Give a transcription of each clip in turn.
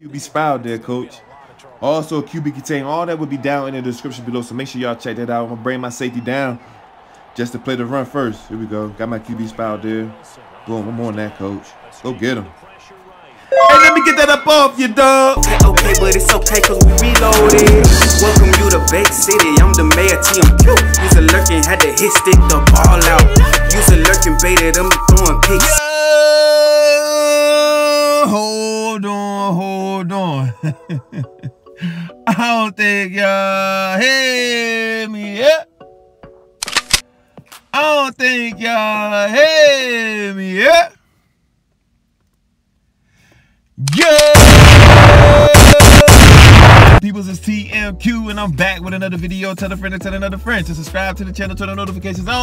QB Spout there, coach. Also, QB contain all that will be down in the description below, so make sure y'all check that out. I'm gonna bring my safety down just to play the run first. Here we go. Got my QB spy there. Boom, I'm on that, coach. Go get him. Hey, let me get that up off you, dog. Okay, okay, but it's okay cause we reloaded. Welcome you to Bake City, I'm the mayor TMQ. Use a lurking, had to hit stick the ball out. Use a lurking, baited them I don't think y'all hear me yet. I don't think y'all hear me yet. Yeah! Peoples is TMQ and I'm back with another video. Tell a friend and tell another friend to subscribe to the channel, turn the notifications on,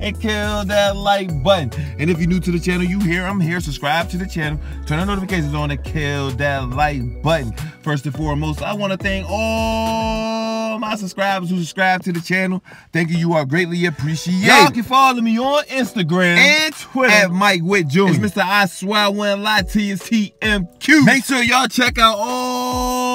and kill that like button. And if you're new to the channel, you here, I'm here. Subscribe to the channel, turn the notifications on, and kill that like button. First and foremost, I want to thank all my subscribers who subscribe to the channel. Thank you. You are greatly appreciated. Y'all can follow me on Instagram and Twitter at Mike Whit Jr. It's Mr. I swear I wouldn't lie to you, TMQ. Make sure y'all check out all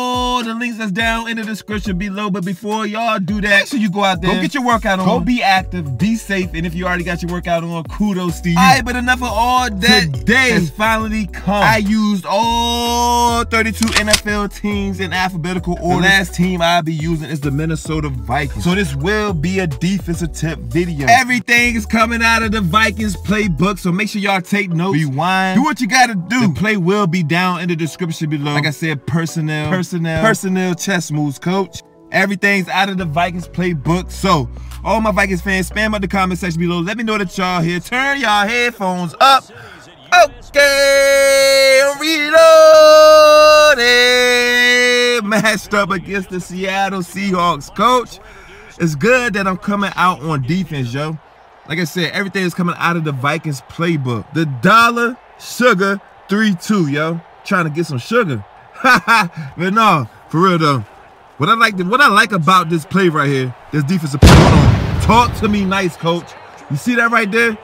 the links that's down in the description below. But before y'all do that, make sure you go out there. Go get your workout on. Go be active, be safe, and if you already got your workout on, kudos to you. Alright, but enough of all that. Today has finally come. I used all 32 NFL teams in alphabetical order. The last team I'll be using is the Minnesota Vikings. So this will be a defensive tip video. Everything is coming out of the Vikings playbook, so make sure y'all take notes. Rewind. Do what you gotta do. The play will be down in the description below. Like I said, personnel, personnel, personnel chess moves, coach. Everything's out of the Vikings playbook. So, all my Vikings fans, spam up the comment section below. Let me know that y'all here. Turn y'all headphones up. Okay, reloaded. Matched up against the Seattle Seahawks, coach. It's good that I'm coming out on defense, yo. Like I said, everything is coming out of the Vikings playbook. The dollar sugar 3-2, yo. Trying to get some sugar. but no, for real though. What I like what I like about this play right here, this defensive play. On. Talk to me nice, coach. You see that right there?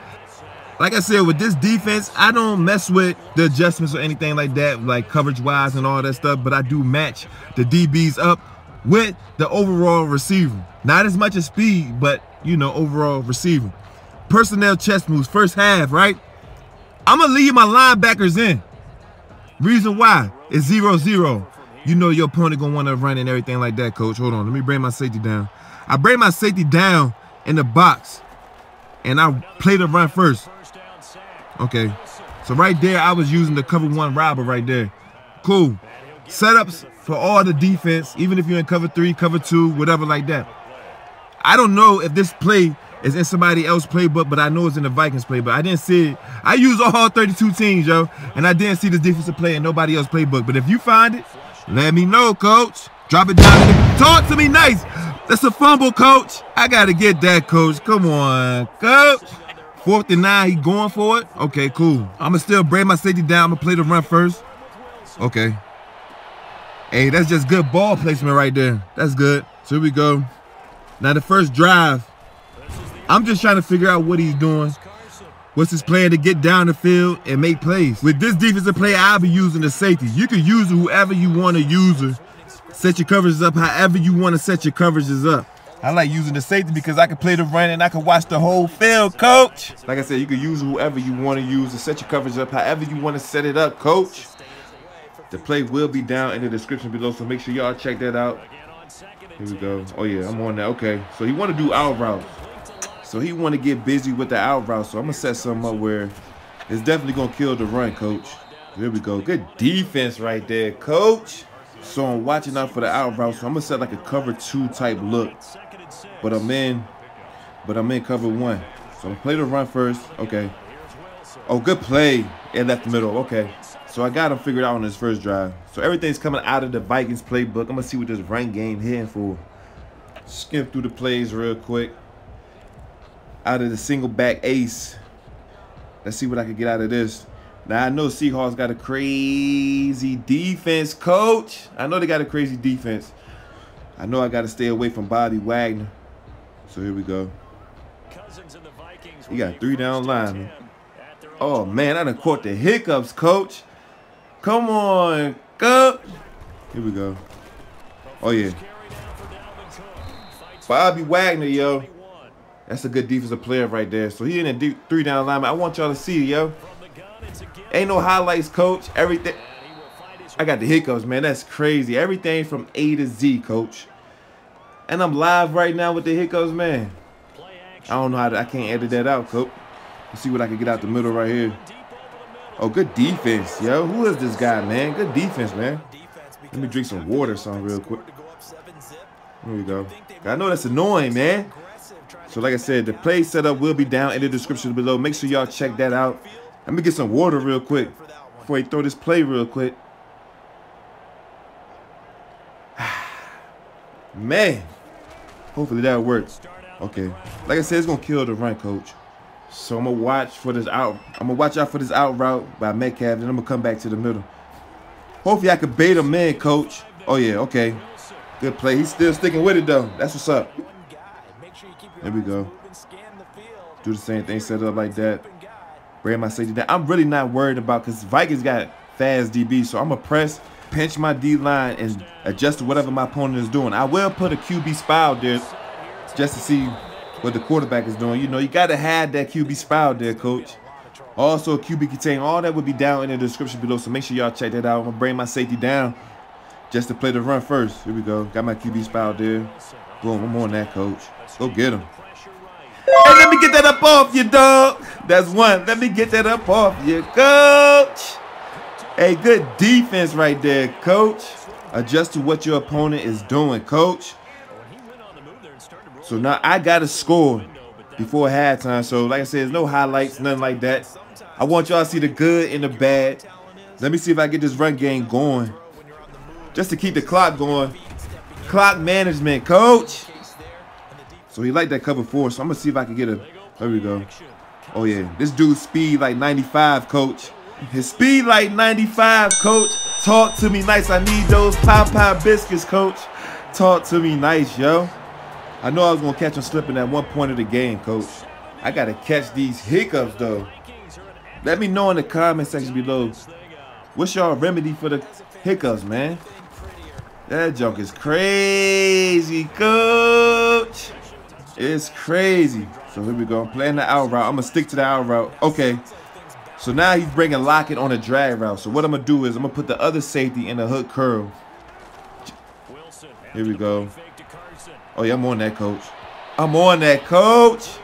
Like I said, with this defense, I don't mess with the adjustments or anything like that, like coverage-wise and all that stuff, but I do match the DBs up with the overall receiver. Not as much as speed, but, you know, overall receiver. Personnel chess moves, first half, right? I'm to leave my linebackers in. Reason why, it's 0-0. You know your opponent want to run and everything like that, coach. Hold on, let me bring my safety down. I bring my safety down in the box, and I play the run first. Okay, so right there, I was using the cover one robber right there. Cool. Setups for all the defense, even if you're in cover three, cover two, whatever like that. I don't know if this play is in somebody else's playbook, but I know it's in the Vikings playbook. I didn't see it. I use all 32 teams, yo, and I didn't see this defensive play in nobody else's playbook. But if you find it, let me know, coach. Drop it down. Talk to me nice. That's a fumble, coach. I got to get that, coach. Come on, coach. Fourth and nine, he going for it? Okay, cool. I'm going to still bring my safety down. I'm going to play the run first. Okay. Hey, that's just good ball placement right there. That's good. So here we go. Now the first drive, I'm just trying to figure out what he's doing. What's his plan to get down the field and make plays? With this defensive play, I'll be using the safety. You can use whoever you want to use her. Set your coverages up however you want to set your coverages up. I like using the safety because I can play the run and I can watch the whole field, coach. Like I said, you can use whoever you want to use to set your coverage up however you want to set it up, coach. The play will be down in the description below, so make sure y'all check that out. Here we go. Oh, yeah, I'm on that. Okay, so he want to do out routes. So he want to get busy with the out route. So I'm going to set something up where it's definitely going to kill the run, coach. Here we go. Good defense right there, coach. So I'm watching out for the out route. So I'm going to set like a cover two type look. But I'm in, but I'm in cover one. So I'm play the run first. Okay. Oh, good play. It left the middle. Okay. So I got him figured out on his first drive. So everything's coming out of the Vikings playbook. I'm going to see what this run game hitting for. Skim through the plays real quick. Out of the single back ace. Let's see what I can get out of this. Now, I know Seahawks got a crazy defense, coach. I know they got a crazy defense. I know I got to stay away from Bobby Wagner. So here we go. He got three down linemen. Oh, man, I done caught the hiccups, coach. Come on, go. Here we go. Oh yeah. Bobby Wagner, yo. That's a good defensive player right there. So he in a deep three down lineman. I want y'all to see, yo. Ain't no highlights, coach. Everything. I got the hiccups, man. That's crazy. Everything from A to Z, coach. And I'm live right now with the hiccups, man. I don't know how to, I can't edit that out, coach. Let's see what I can get out the middle right here. Oh, good defense, yo. Who is this guy, man? Good defense, man. Let me drink some water, some real quick. Here we go. I know that's annoying, man. So like I said, the play setup will be down in the description below. Make sure y'all check that out. Let me get some water real quick before we throw this play real quick. Man, hopefully that works. Okay, like I said, it's gonna kill the run, coach. So I'm gonna watch for this out. I'm gonna watch out for this out route by Metcalf, and I'm gonna come back to the middle. Hopefully I can bait him in, coach. Oh yeah, okay. Good play. He's still sticking with it though. That's what's up. There we go. Do the same thing, set it up like that. Bring my safety down. I'm really not worried about because Vikings got fast DB, so I'm gonna press, pinch my D line, and adjust to whatever my opponent is doing. I will put a QB spy out there just to see what the quarterback is doing. You know, you gotta have that QB spy out there, coach. Also, QB contain all that will be down in the description below, so make sure y'all check that out. I'm gonna bring my safety down just to play the run first. Here we go. Got my QB spy there. Boom, I'm on that, coach. Go get him. Hey, let me get that up off you, dog. That's one. Let me get that up off you, coach. Hey, good defense right there, coach. Adjust to what your opponent is doing, coach. So now I got to score before halftime. So like I said, there's no highlights, nothing like that. I want y'all to see the good and the bad. Let me see if I get this run game going. Just to keep the clock going. Clock management, coach. So he liked that cover four. So I'm gonna see if I can get a. There we go. Oh yeah, this dude's speed like 95, coach. His speed like 95, coach. Talk to me nice. I need those Popeye biscuits, coach. Talk to me nice, yo. I know I was gonna catch him slipping at one point of the game, coach. I gotta catch these hiccups though. Let me know in the comment section below. What's y'all remedy for the hiccups, man? That junk is crazy, coach. It's crazy. So here we go. I'm playing the out route. I'm going to stick to the out route. Okay. So now he's bringing Lockett on a drag route. So what I'm going to do is I'm going to put the other safety in the hook curl. Here we go. Oh, yeah, I'm on that, coach. I'm on that, coach.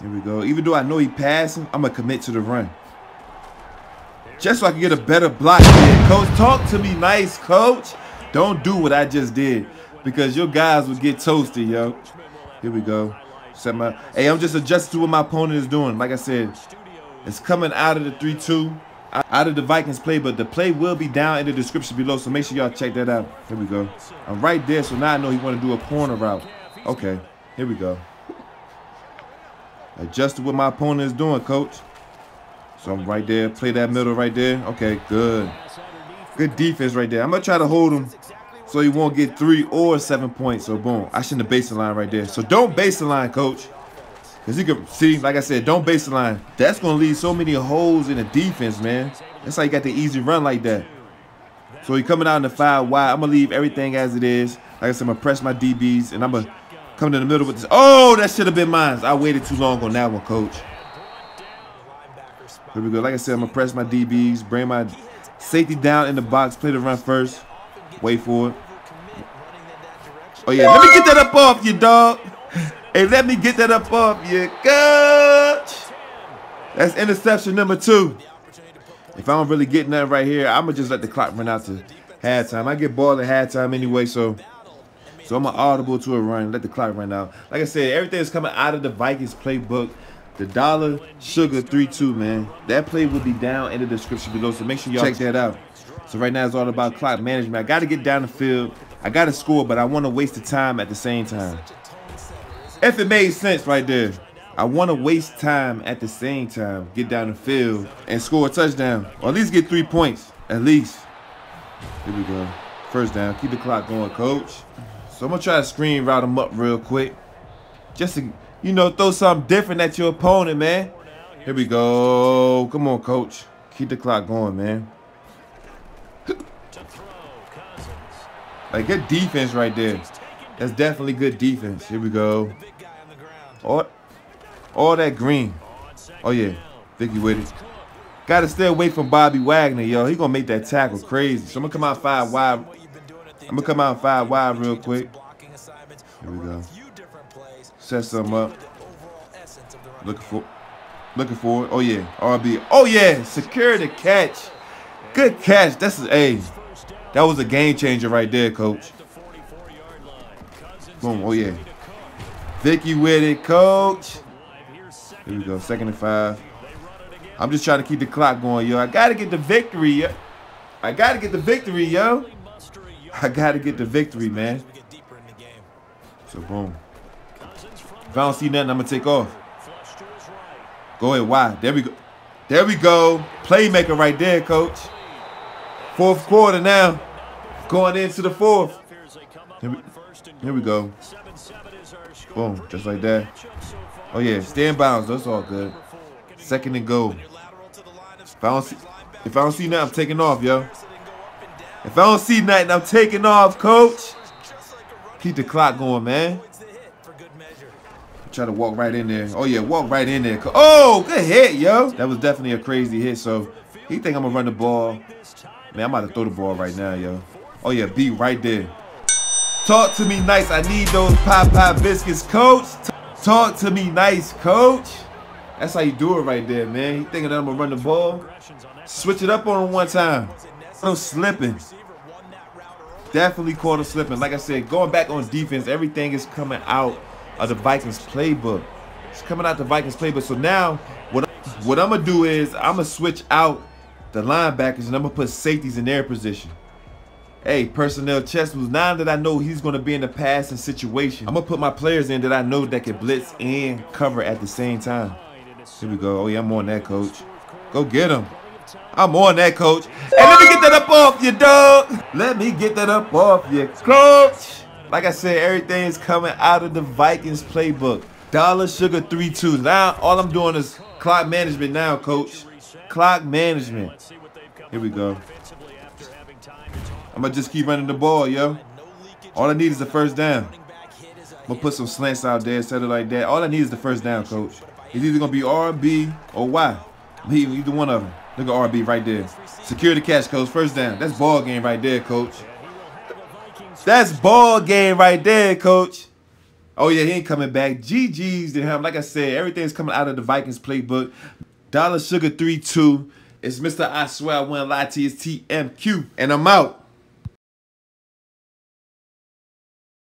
Here we go. Even though I know he passing, I'm going to commit to the run. Just so I can get a better block here. Coach, talk to me nice, coach. Don't do what I just did because your guys will get toasted, yo. Here we go. My. Hey, I'm just adjusting to what my opponent is doing. Like I said, it's coming out of the 3-2, out of the Vikings play, but the play will be down in the description below, so make sure y'all check that out. Here we go. I'm right there, so now I know he want to do a corner route. Okay, here we go. Adjust to what my opponent is doing, coach. So I'm right there. Play that middle right there. Okay, good. Good defense right there. I'm going to try to hold him so he won't get three or seven points. So boom, I shouldn't have line right there. So don't base the line, coach. Because you can see, like I said, don't base the line. That's going to leave so many holes in the defense, man. That's how you got the easy run like that. So he coming out in the five wide. I'm going to leave everything as it is. Like I said, I'm going to press my DBs, and I'm going to come to the middle with this. Oh, that should have been mine. I waited too long on that one, coach. Here we go. Like I said, I'm going to press my DBs, bring my safety down in the box, play the run first. Wait for it. Oh, yeah. Let me get that up off you, dog. Hey, let me get that up off you, coach. That's interception number two. If I don't really get nothing right here, I'm going to just let the clock run out to halftime. I get ball at halftime anyway, so so I'm to audible to a run, let the clock run out. Like I said, everything is coming out of the Vikings playbook. The Dollar Sugar 3-2, man. That play will be down in the description below, so make sure y'all check that out. So right now it's all about clock management. I got to get down the field. I got to score, but I want to waste the time at the same time. If it made sense right there. I want to waste time at the same time. Get down the field and score a touchdown. Or at least get three points. At least. Here we go. First down. Keep the clock going, coach. So I'm going to try to screen route him up real quick. Just to, you know, throw something different at your opponent, man. Here we go. Come on, coach. Keep the clock going, man. Like, good defense right there. That's definitely good defense. Here we go. All, all that green. Oh, yeah. Vicky with it. Got to stay away from Bobby Wagner, yo. He going to make that tackle crazy. So I'm going to come out five wide. I'm going to come out five wide real quick. Here we go. Set something up. Looking for, looking for. Oh yeah, RB. Oh yeah, secure the catch. Good catch. That's a. Hey, that was a game changer right there, coach. Boom. Oh yeah. Vicky with it, coach. Here we go. Second and five. I'm just trying to keep the clock going, yo. I gotta get the victory, yo. I gotta get the victory, yo. I gotta get the victory, man. So boom. If I don't see nothing, I'm gonna take off. Go ahead, why? There we go. There we go. Playmaker right there, coach. Fourth quarter now. Going into the fourth. Here we, here we go. Boom, just like that. Oh yeah, stay in bounds. That's all good. Second and goal. If I don't see, if I don't see nothing, I'm taking off, yo. If I don't see nothing, I'm taking off, coach. Keep the clock going, man. Try to walk right in there. Oh yeah, walk right in there. Oh, good hit, yo. That was definitely a crazy hit. So he think I'm gonna run the ball. Man, I'm about to throw the ball right now, yo. Oh yeah, B right there. Talk to me nice. I need those Popeye biscuits, coach. Talk to me nice, coach. That's how you do it right there, man. He thinking that I'm gonna run the ball. Switch it up on him one time. No slipping. Definitely caught him slipping. Like I said, going back on defense, everything is coming out of the Vikings playbook. It's coming out the Vikings playbook. So now, what what I'm gonna do is I'm gonna switch out the linebackers and I'm gonna put safeties in their position. Hey, personnel moves. Now that I know he's gonna be in the passing situation, I'm gonna put my players in that I know that can blitz and cover at the same time. Here we go. Oh yeah, I'm on that, coach. Go get him. I'm on that, coach. Hey, let me get that up off you, dog. Let me get that up off you, coach. Like I said, everything's coming out of the Vikings playbook. Dollar Sugar 3-2. Now, all I'm doing is clock management now, coach. Clock management. Here we go. I'm going to just keep running the ball, yo. All I need is the first down. I'm going to put some slants out there, set it like that. All I need is the first down, coach. It's either going to be R, B, or Y. Either one of them. Look at RB right there. Secure the catch, coach. First down. That's ball game right there, coach. That's ball game right there, coach. Oh, yeah, he ain't coming back. GG's to him. Like I said, everything's coming out of the Vikings playbook. Dollar Sugar 3-2. It's Mr. I Swear I Won't Lie to you. It's TMQ. And I'm out.